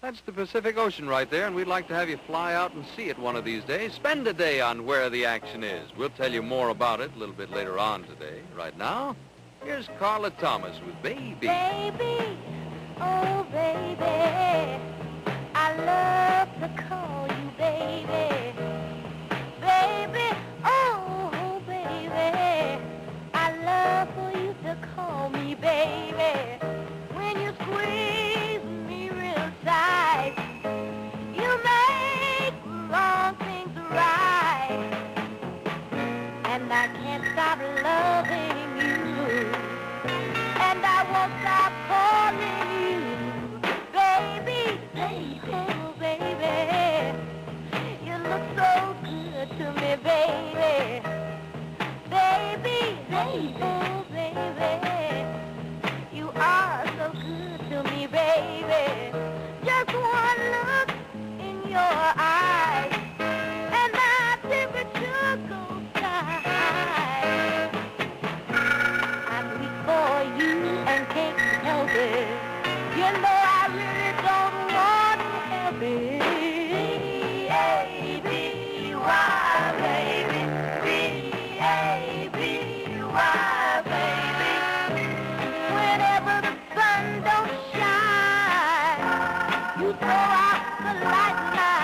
That's the Pacific Ocean right there, and we'd like to have you fly out and see it one of these days. Spend a day on where the action is. We'll tell you more about it a little bit later on today. Right now, here's Carla Thomas with Baby. Baby, oh baby, you throw out the light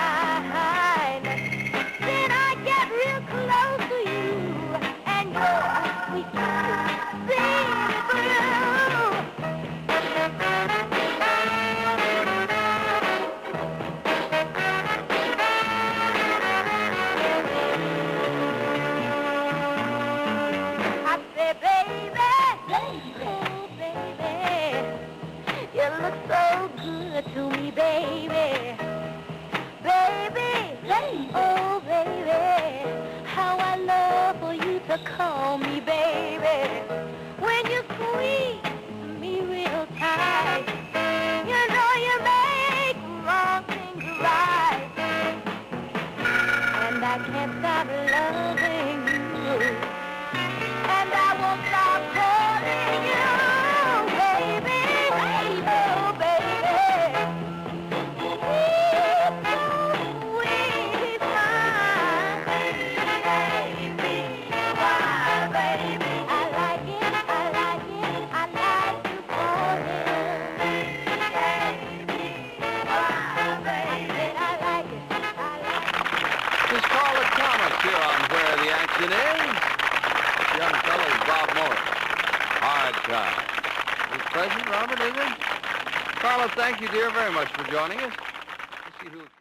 to call me baby. When you squeeze me real tight, you know you make wrong things right. And I can't stop loving Is. This young fellow is Bob Morris. Hard time. Is present, Robert, is it? Carla, thank you, dear, very much for joining us.